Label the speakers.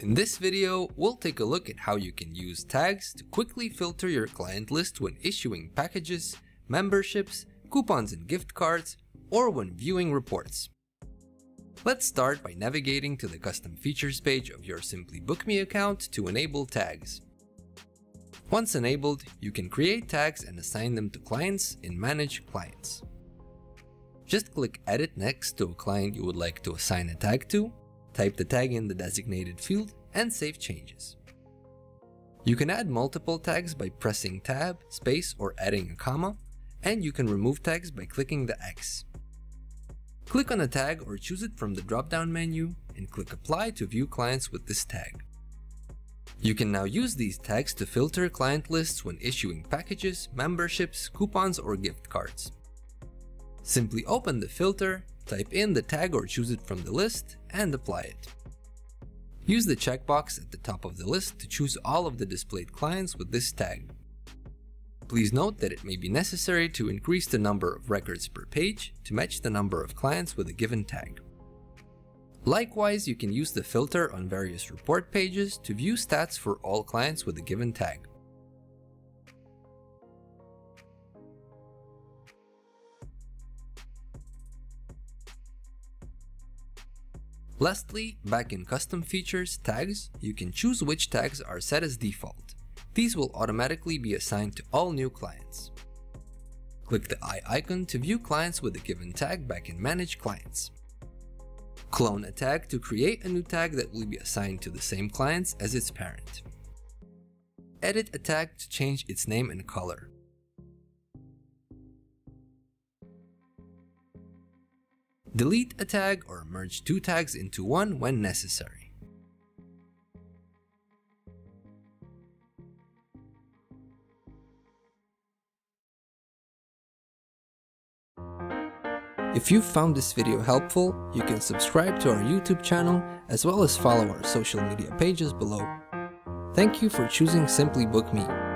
Speaker 1: In this video, we'll take a look at how you can use tags to quickly filter your client list when issuing packages, memberships, coupons and gift cards, or when viewing reports. Let's start by navigating to the custom features page of your SimplyBook.me account to enable tags. Once enabled, you can create tags and assign them to clients in Manage Clients. Just click Edit next to a client you would like to assign a tag to, type the tag in the designated field, and save changes. You can add multiple tags by pressing Tab, space, or adding a comma, and you can remove tags by clicking the X. Click on a tag or choose it from the drop-down menu and click Apply to view clients with this tag. You can now use these tags to filter client lists when issuing packages, memberships, coupons, or gift cards. Simply open the filter, type in the tag or choose it from the list, and apply it. Use the checkbox at the top of the list to choose all of the displayed clients with this tag. Please note that it may be necessary to increase the number of records per page to match the number of clients with a given tag. Likewise, you can use the filter on various report pages to view stats for all clients with a given tag. Lastly, back in custom features tags, you can choose which tags are set as default. These will automatically be assigned to all new clients. Click the eye icon to view clients with a given tag back in Manage Clients. Clone a tag to create a new tag that will be assigned to the same clients as its parent. Edit a tag to change its name and color. Delete a tag or merge two tags into one when necessary. If you found this video helpful, you can subscribe to our YouTube channel as well as follow our social media pages below. Thank you for choosing SimplyBook.me.